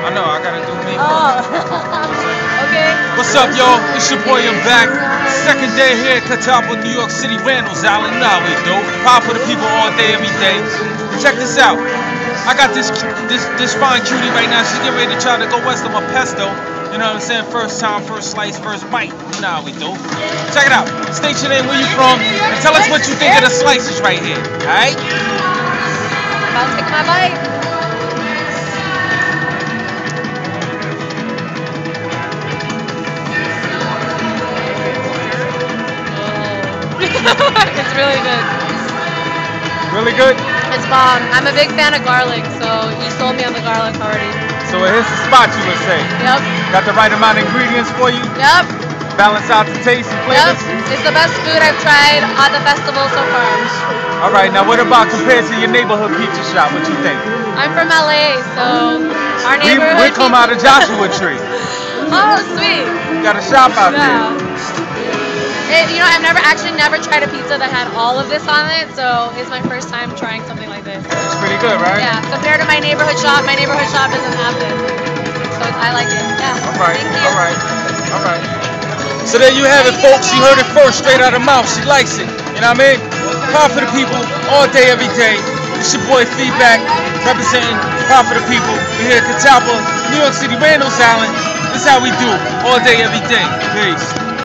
I know, I gotta do me Oh. okay. What's up, y'all? It's your boy, I'm back. Second day here at Catalpa, New York City, Randall's Island. Now we do. Pop for the people all day, every day. Check this out. I got this this this fine cutie right now. She's getting ready to try to go west of my pesto. You know what I'm saying? First time, first slice, first bite. How we do. Check it out. State your name, where you from, and tell us what you think of the slices right here. Alright? About to take my bite. Really good? It's bomb. I'm a big fan of garlic, so you sold me on the garlic already. So here's the spot you would say. Yep. Got the right amount of ingredients for you? Yep. Balance out the taste and Yep. It's the best food I've tried at the festival so far. All right, now what about compared to your neighborhood pizza shop? What you think? I'm from LA, so our neighborhood. we come out of Joshua Tree. Oh, sweet. We got a shop out Yeah. there. You know, I've never actually never tried a pizza that had all of this on it, so it's my first time trying something like this. It's pretty good, right? Yeah, compared to my neighborhood shop, my neighborhood shop doesn't have this. So I like it. Yeah. All right, Thank you. all right, all right. So there you have it, folks. You heard it first, straight out of mouth. She likes it. You know what I mean? Pop for the people, all day, every day. It's your boy Feedback, representing Pop for the people. We're here at Catalpa, New York City, Randall's Island. This is how we do, all day, every day. Peace.